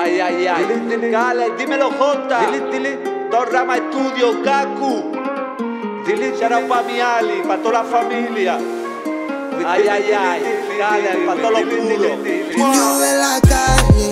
Ay, ay, ay. Dile, dile. Dale, dímelo, Jota. Dile, dile. Dos Rama Estudio, Kaku. Dile, Será para mi Ali, para toda la familia. Ay, ay, ay. Dale, para todos los culos. Niño de la calle,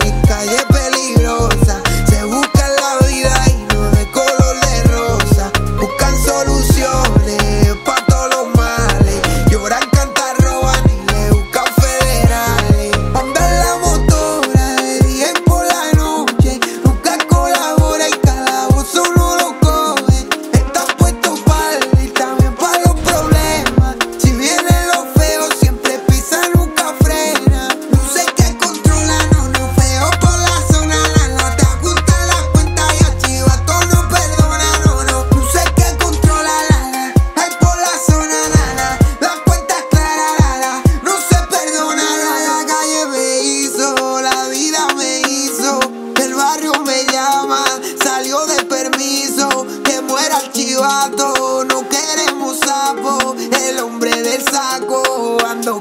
go, I know.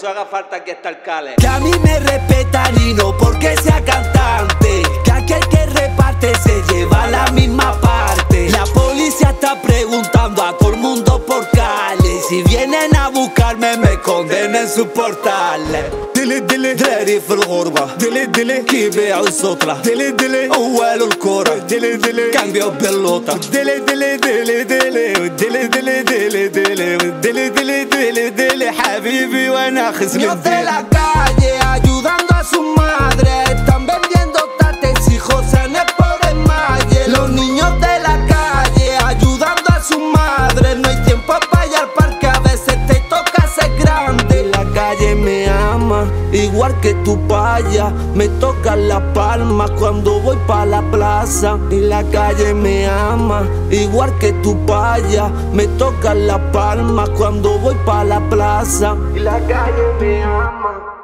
eso haga falta, aquí está el Cale. Que a mí me respetan y no porque sea cantante. Que aquel que reparte se lleva la misma parte. La policía está preguntando a todo el mundo por Cali. Si vienen a buscarme, me condenen sus portales. دلي دلي دراري في الغربة دلي دلي كيبيعوا السطرة دلي دلي أولوا الكورة دلي دلي كان بيعوا باللوطة دلي دلي دلي دلي buena, Niños de la calle ayudando a sus madres. Están vendiendo tates y josanes por el malle. Los niños de la calle ayudando a sus madres. No hay igual que tu paya. Me toca la palma cuando voy pa' la plaza. Y la calle me ama, igual que tu paya. Me toca la palma cuando voy pa' la plaza. Y la calle me ama